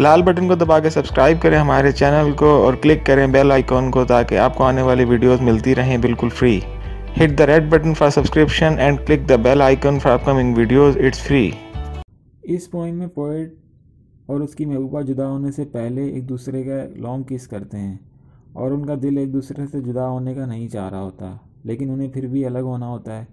लाल button को दबा के सब्सक्राइब करें हमारे चैनल को और क्लिक करें बेल आइकॉन को ताकि आपको आने वाली वीडियोस मिलती रहें बिल्कुल free. Hit the red button for subscription and click the bell icon for upcoming videos it's free इस पोइम में पोइट और उसकी महबूबा जुदा होने से पहले एक दूसरे का लॉन्ग किस करते हैं और उनका दिल एक दूसरे से जुदा होने का नहीं चाह रहा होता, लेकिन उन्हें फिर भी अलग होना होता है।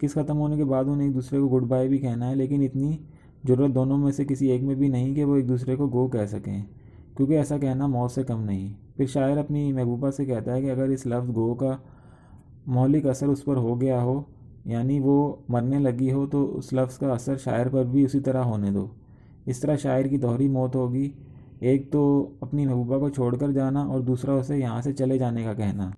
किस ख़त्म होने के बाद उन्हें एक दूसरे को गुड बाय भी कहना है, लेकिन इतनी ज़रूरत दोनों में से किसी एक में भी नहीं कि वो एक दूसरे को गो कह सकें। क्योंकि ऐसा कहना मौत से कम नहीं। फिर शायर अपनी महबूबा से कहता है कि अगर इस लफ्ज़ गो का मौलिक असर उस पर हो गया हो, यानी वो मरने लगी हो तो उस लफ्ज़ का असर शायर पर भी उसी तरह होने दो। इस तरह शायर की दोहरी मौत होगी। एक तो अपनी महबूबा को छोड़कर जाना और दूसरा उसे यहाँ से चले जाने का कहना।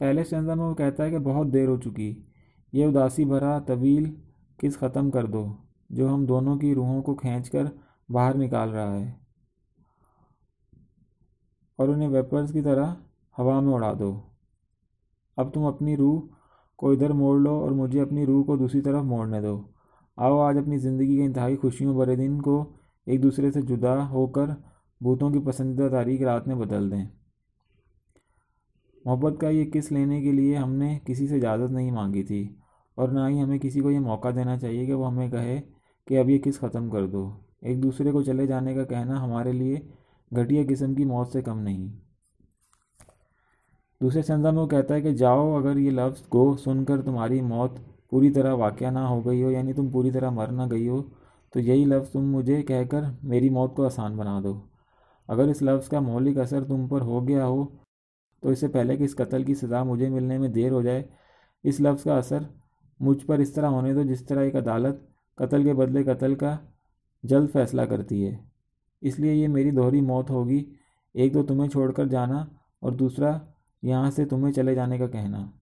पहले स्टैंजा में वो कहता है कि बहुत देर हो चुकी। ये उदासी भरा तवील किस ख़त्म कर दो? जो हम दोनों की रूहों को खींचकर बाहर निकाल रहा है। और उन्हें वेपर्स की तरह हवा में उड़ा दो। अब तुम अपनी रूह को इधर मोड़ लो और मुझे अपनी रूह को दूसरी तरफ़ मोड़ने दो। आओ आज अपनी ज़िंदगी के इंतहाई खुशियों भरे दिन को एक दूसरे से जुदा होकर भूतों की पसंदीदा तारीख रात में बदल दें। मोहब्बत का ये किस लेने के लिए हमने किसी से इजाज़त नहीं मांगी थी और ना ही हमें किसी को ये मौका देना चाहिए कि वो हमें कहे कि अब ये किस ख़त्म कर दो। एक दूसरे को चले जाने का कहना हमारे लिए घटिया किस्म की मौत से कम नहीं। दूसरे संदा में वो कहता है कि जाओ, अगर ये लफ्ज़ गो सुनकर तुम्हारी मौत पूरी तरह वाक़ ना हो गई हो, यानी तुम पूरी तरह मर ना गई हो तो यही लफ्ज़ तुम मुझे कहकर मेरी मौत को आसान बना दो। अगर इस लफ्ज़ का मौलिक असर तुम पर हो गया हो तो इससे पहले कि इस कत्ल की सज़ा मुझे मिलने में देर हो जाए, इस लफ्ज़ का असर मुझ पर इस तरह होने दो जिस तरह एक अदालत कत्ल के बदले कत्ल का जल्द फैसला करती है। इसलिए ये मेरी दोहरी मौत होगी। एक तो तुम्हें छोड़कर जाना और दूसरा यहाँ से तुम्हें चले जाने का कहना।